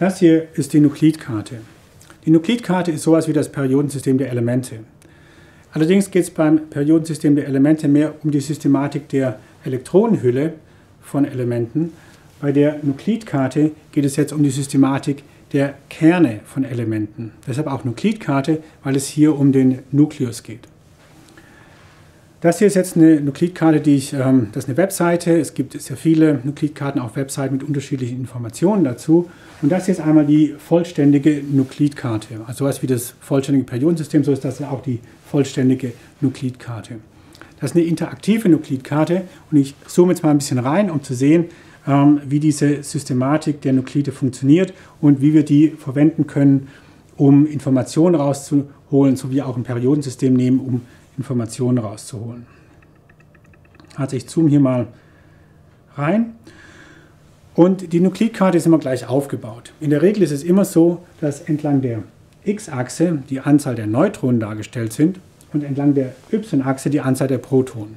Das hier ist die Nuklidkarte. Die Nuklidkarte ist sowas wie das Periodensystem der Elemente. Allerdings geht es beim Periodensystem der Elemente mehr um die Systematik der Elektronenhülle von Elementen. Bei der Nuklidkarte geht es jetzt um die Systematik der Kerne von Elementen. Deshalb auch Nuklidkarte, weil es hier um den Nukleus geht. Das hier ist jetzt eine Nuklidkarte, die ich, ähm, das ist eine Webseite. Es gibt sehr viele Nuklidkarten auf Webseiten mit unterschiedlichen Informationen dazu. Und das hier ist einmal die vollständige Nuklidkarte. Also sowas wie das vollständige Periodensystem, so ist das ja auch die vollständige Nuklidkarte. Das ist eine interaktive Nuklidkarte und ich zoome jetzt mal ein bisschen rein, um zu sehen, ähm, wie diese Systematik der Nuklide funktioniert und wie wir die verwenden können, um Informationen rauszuholen, sowie auch ein Periodensystem nehmen, um Informationen rauszuholen. Also ich zoome hier mal rein. Und die Nuklidkarte ist immer gleich aufgebaut. In der Regel ist es immer so, dass entlang der x-Achse die Anzahl der Neutronen dargestellt sind und entlang der y-Achse die Anzahl der Protonen.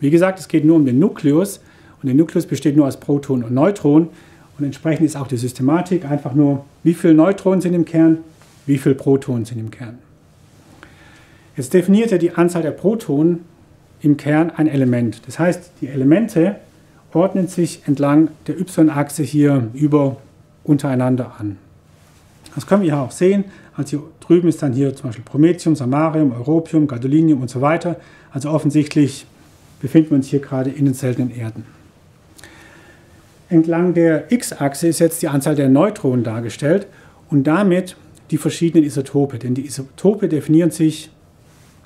Wie gesagt, es geht nur um den Nukleus und der Nukleus besteht nur aus Protonen und Neutronen und entsprechend ist auch die Systematik einfach nur, wie viele Neutronen sind im Kern, wie viele Protonen sind im Kern. Jetzt definiert er die Anzahl der Protonen im Kern ein Element. Das heißt, die Elemente ordnen sich entlang der y-Achse hier über untereinander an. Das können wir hier auch sehen. Also hier drüben ist dann hier zum Beispiel Promethium, Samarium, Europium, Gadolinium und so weiter. Also offensichtlich befinden wir uns hier gerade in den seltenen Erden. Entlang der x-Achse ist jetzt die Anzahl der Neutronen dargestellt und damit die verschiedenen Isotope. Denn die Isotope definieren sich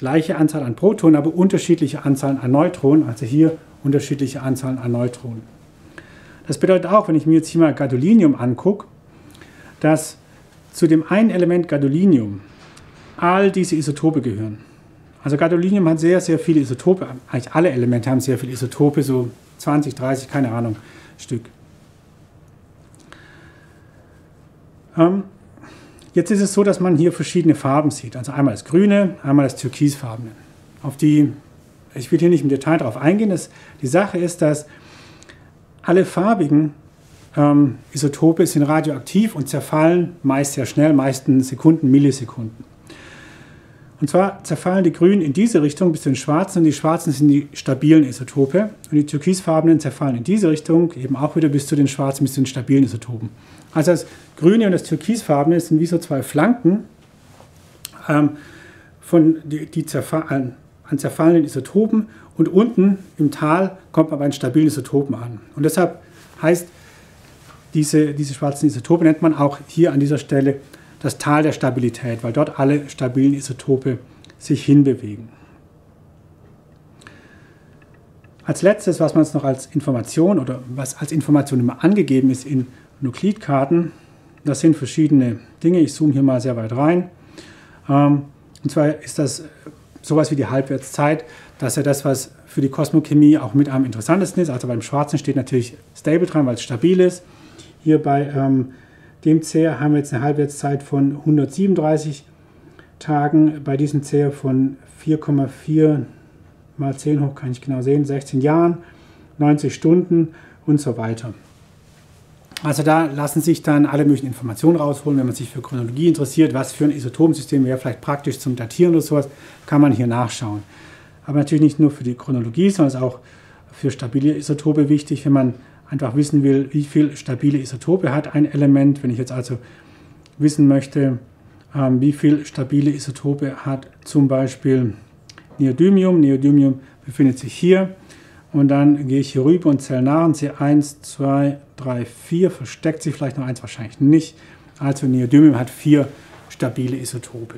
gleiche Anzahl an Protonen, aber unterschiedliche Anzahlen an Neutronen. Also hier unterschiedliche Anzahlen an Neutronen. Das bedeutet auch, wenn ich mir jetzt hier mal Gadolinium angucke, dass zu dem einen Element Gadolinium all diese Isotope gehören. Also Gadolinium hat sehr, sehr viele Isotope. Eigentlich alle Elemente haben sehr viele Isotope, so 20, 30, keine Ahnung, Stück. Ähm, jetzt ist es so, dass man hier verschiedene Farben sieht. Also einmal das grüne, einmal das türkisfarbene. Auf die ich will hier nicht im Detail darauf eingehen. Das, die Sache ist, dass alle farbigen ähm, Isotope sind radioaktiv und zerfallen meist sehr schnell, meistens Sekunden, Millisekunden. Und zwar zerfallen die Grünen in diese Richtung bis zu den Schwarzen und die Schwarzen sind die stabilen Isotope und die türkisfarbenen zerfallen in diese Richtung eben auch wieder bis zu den Schwarzen, bis zu den stabilen Isotopen. Also das Grüne und das Türkisfarbene sind wie so zwei Flanken, ähm, von, die, die zerfallen, an zerfallenen Isotopen und unten im Tal kommt man bei einen stabilen Isotopen an. Und deshalb heißt diese, diese schwarzen Isotope nennt man auch hier an dieser Stelle das Tal der Stabilität, weil dort alle stabilen Isotope sich hinbewegen. Als letztes, was man jetzt noch als Information oder was als Information immer angegeben ist in Nuklidkarten, das sind verschiedene Dinge. Ich zoome hier mal sehr weit rein. Ähm, und zwar ist das sowas wie die Halbwertszeit, dass ja das, was für die Kosmochemie auch mit am interessantesten ist. Also beim Schwarzen steht natürlich stable dran, weil es stabil ist. Hier bei ähm, dem Zeher haben wir jetzt eine Halbwertszeit von 137 Tagen, bei diesem Zeher von 4,4 mal 10 hoch, kann ich genau sehen, 16 Jahren, 90 Stunden und so weiter. Also da lassen sich dann alle möglichen Informationen rausholen, wenn man sich für Chronologie interessiert, was für ein Isotopensystem wäre vielleicht praktisch zum Datieren oder sowas, kann man hier nachschauen. Aber natürlich nicht nur für die Chronologie, sondern es ist auch für stabile Isotope wichtig, wenn man einfach wissen will, wie viel stabile Isotope hat ein Element. Wenn ich jetzt also wissen möchte, ähm, wie viel stabile Isotope hat zum Beispiel Neodymium. Neodymium befindet sich hier und dann gehe ich hier rüber und zähle nach und sehe 1, 2, 3, 4. Versteckt sich vielleicht noch eins, wahrscheinlich nicht. Also Neodymium hat vier stabile Isotope.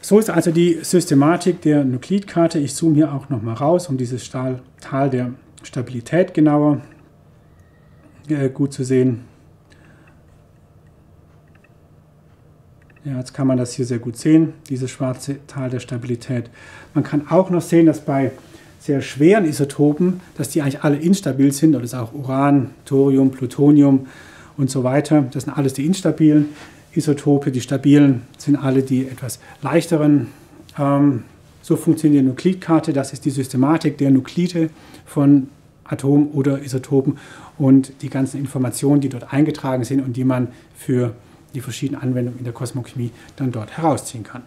So ist also die Systematik der Nuklidkarte. Ich zoome hier auch nochmal raus, um dieses Tal der Stabilität genauer äh, gut zu sehen. Ja, jetzt kann man das hier sehr gut sehen, dieses schwarze Tal der Stabilität. Man kann auch noch sehen, dass bei sehr schweren Isotopen, dass die eigentlich alle instabil sind, das ist auch Uran, Thorium, Plutonium und so weiter. Das sind alles die instabilen Isotope. Die stabilen sind alle die etwas leichteren. Ähm, so funktioniert die Nuklidkarte. Das ist die Systematik der Nuklide von Atomen oder Isotopen und die ganzen Informationen, die dort eingetragen sind und die man für die verschiedenen Anwendungen in der Kosmochemie dann dort herausziehen kann.